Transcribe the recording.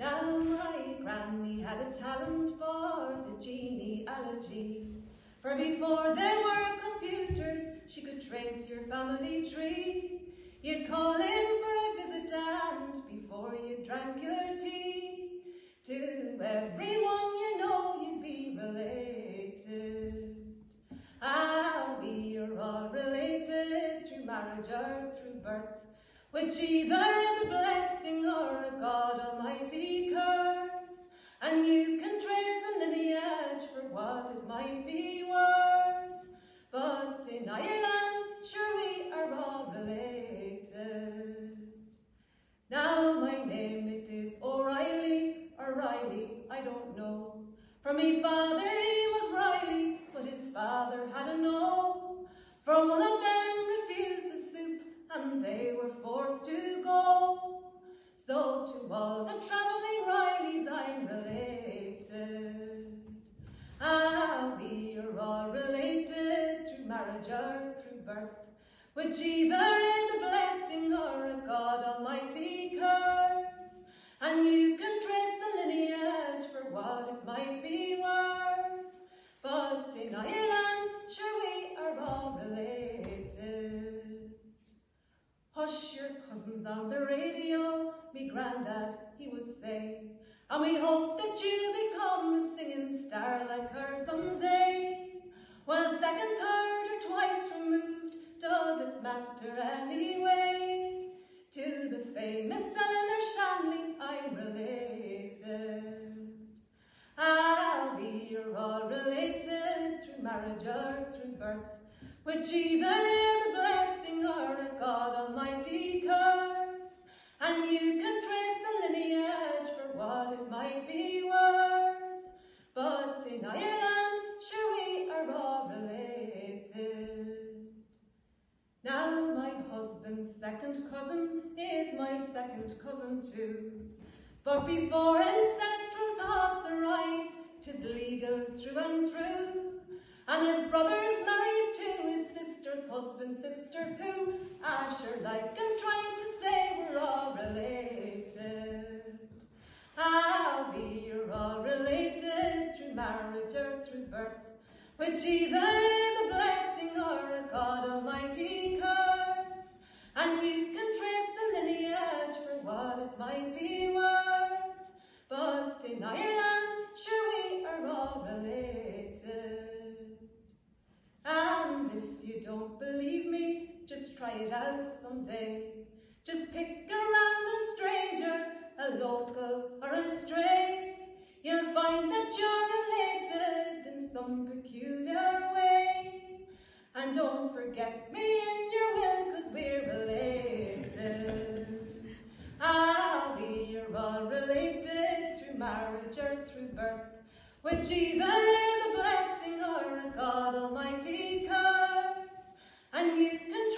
Now my granny had a talent for the genealogy. For before there were computers, she could trace your family tree. You'd call in for a visit and before you drank your tea, to everyone which either is a blessing or a God Almighty curse. And you can trace the lineage for what it might be worth. But in Ireland, sure we are all related. Now my name it is O'Reilly, O'Reilly, I don't know. For me father he was Reilly, but his father had a no. For one of them through birth, which either is a blessing or a God Almighty curse. And you can trace the lineage for what it might be worth. But in Ireland, sure we are all related. Hush your cousins on the radio, me grandad, he would say. And we hope that you become a singing star like her someday. Marriage or through birth, which either is a blessing or a God Almighty curse. And you can trace the lineage for what it might be worth. But in Ireland, sure we are all related. Now my husband's second cousin is my second cousin too. But before ancestral We are all related through marriage or through birth, which either is a blessing or a God Almighty curse. And you can trace the lineage for what it might be worth. But in Ireland, sure we are all related. And if you don't believe me, just try it out someday. Just pick a And don't forget me in your will, cause we're related. Ah, we are all related through marriage or through birth, which either is a blessing or a God Almighty curse. And you can